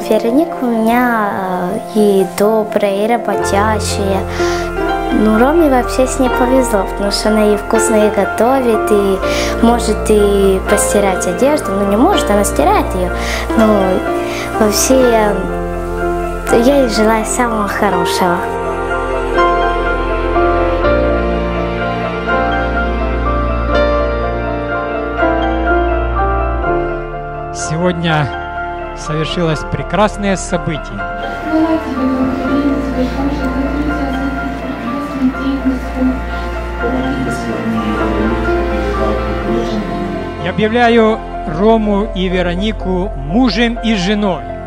Вероника у меня э, и добрая, и работящая. Ну, Роме вообще с ней повезло, потому что она и вкусно и готовит, и может и постирать одежду. Ну, не может, она стирает ее. Ну, вообще, я ей желаю самого хорошего. Сегодня совершилось прекрасное событие. Господь. Я объявляю Рому и Веронику мужем и женой.